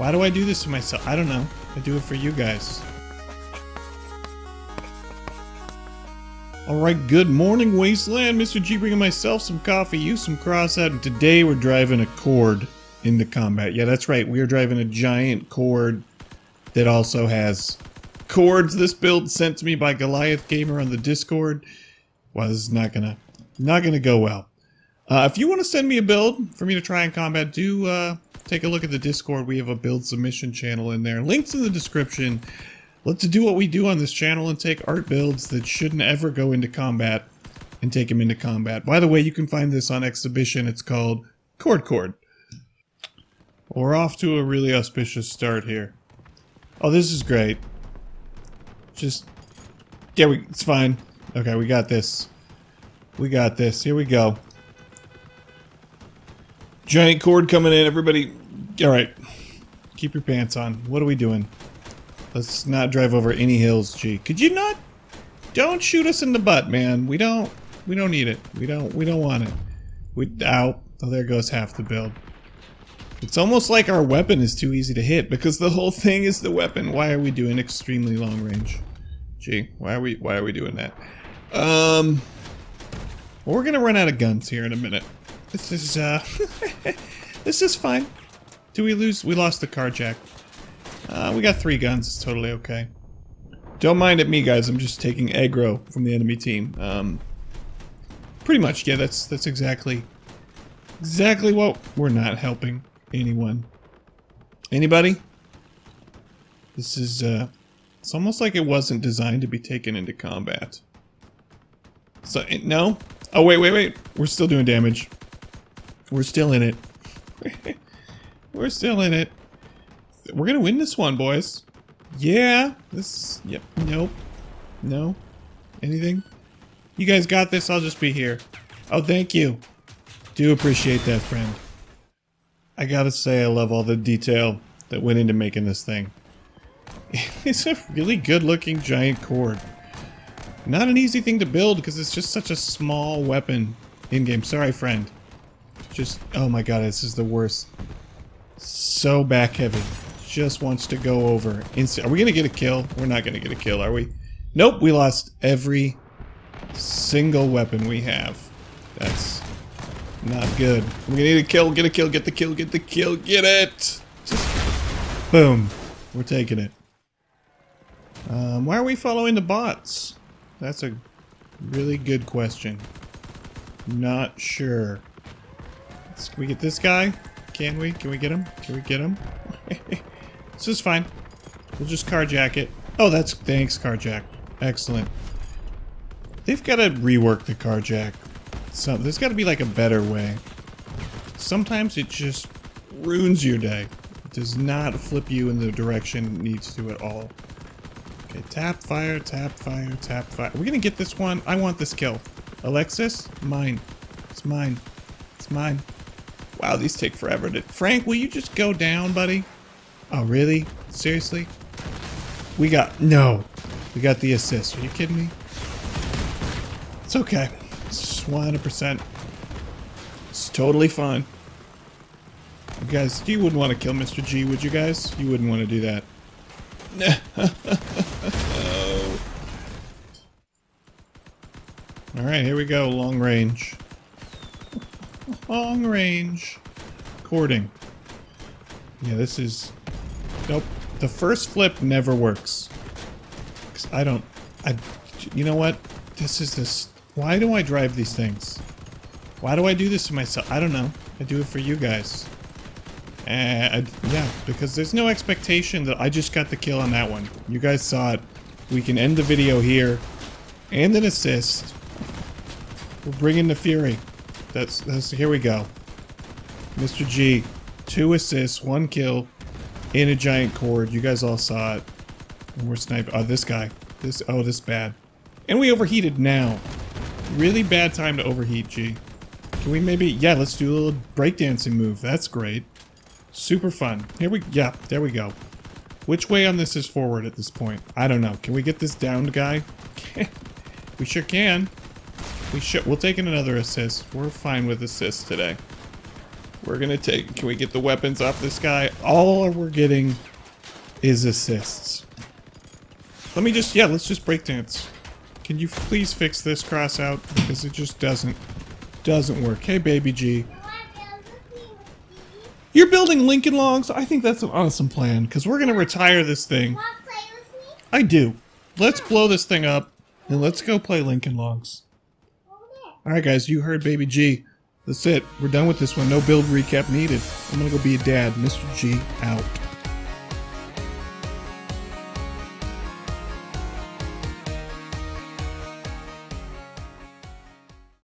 Why do I do this to myself? I don't know. I do it for you guys. Alright, good morning, Wasteland. Mr. G bringing myself some coffee, you some crossout, and today we're driving a Cord into combat. Yeah, that's right. We are driving a giant Cord that also has cords. This build sent to me by GoliathGamer on the Discord was not gonna not gonna go well. Uh, if you want to send me a build for me to try in combat, do uh, take a look at the Discord. We have a build submission channel in there. Links in the description. Let's do what we do on this channel and take art builds that shouldn't ever go into combat and take them into combat. By the way, you can find this on exhibition. It's called Cord Cord. We're off to a really auspicious start here. Oh, this is great. Just, yeah, we, it's fine. Okay, we got this. We got this. Here we go. Giant cord coming in, everybody. All right. Keep your pants on. What are we doing? Let's not drive over any hills, G. Could you not? Don't shoot us in the butt, man. We don't. We don't need it. We don't. We don't want it. We out. Oh, there goes half the build. It's almost like our weapon is too easy to hit because the whole thing is the weapon. Why are we doing extremely long range? Gee, why are we why are we doing that? Um, well, we're gonna run out of guns here in a minute. This is uh, this is fine. Do we lose? We lost the carjack. Uh, we got three guns. It's totally okay. Don't mind at me, guys. I'm just taking aggro from the enemy team. Um, pretty much, yeah. That's that's exactly exactly what we're not helping anyone. Anybody? This is uh, it's almost like it wasn't designed to be taken into combat. So no. Oh wait, wait, wait. We're still doing damage. We're still in it. We're still in it. We're gonna win this one, boys. Yeah. This. Yep. Nope. No. Anything? You guys got this. I'll just be here. Oh, thank you. Do appreciate that, friend. I gotta say, I love all the detail that went into making this thing. it's a really good-looking giant cord. Not an easy thing to build because it's just such a small weapon in-game. Sorry, friend. Just, oh my god, this is the worst. So back heavy. Just wants to go over. Instant. Are we gonna get a kill? We're not gonna get a kill, are we? Nope, we lost every single weapon we have. That's not good. We need a kill, get a kill, get the kill, get the kill, get it! Just, boom. We're taking it. Um, why are we following the bots? That's a really good question. Not sure. Can we get this guy? Can we? Can we get him? Can we get him? this is fine. We'll just carjack it. Oh, that's... Thanks, carjack. Excellent. They've got to rework the carjack. So, there's got to be like a better way. Sometimes it just ruins your day. It does not flip you in the direction it needs to at all. Okay, tap, fire, tap, fire, tap, fire. We're we gonna get this one? I want this kill. Alexis? Mine. It's mine. It's mine. Wow, these take forever to... Frank, will you just go down, buddy? Oh, really? Seriously? We got... No. We got the assist. Are you kidding me? It's okay. It's 100%. It's totally fine. You guys, you wouldn't want to kill Mr. G, would you guys? You wouldn't want to do that. no. Alright, here we go. Long range. Long range. Cording. Yeah, this is... Nope. The first flip never works. Cause I don't... I... You know what? This is this... Why do I drive these things? Why do I do this to myself? I don't know. I do it for you guys. Uh, yeah, because there's no expectation that I just got the kill on that one. You guys saw it. We can end the video here. And an assist. We're bringing the Fury. That's, that's, here we go. Mr. G, two assists, one kill, in a giant cord. You guys all saw it. And we're sniping. Oh, this guy. This, oh, this bad. And we overheated now. Really bad time to overheat, G. Can we maybe, yeah, let's do a little breakdancing move. That's great. Super fun. Here we, yeah, there we go. Which way on this is forward at this point? I don't know. Can we get this downed guy? we sure can. We should, we'll take in another assist. We're fine with assists today. We're gonna take. Can we get the weapons off this guy? All we're getting is assists. Let me just. Yeah, let's just breakdance. Can you please fix this Crossout because it just doesn't doesn't work. Hey, baby G. You're building Lincoln Logs? I think that's an awesome plan, because we're going to retire this thing. I do. Let's blow this thing up, and let's go play Lincoln Logs. Alright guys, you heard Baby G. That's it. We're done with this one. No build recap needed. I'm going to go be a dad. Mr. G out.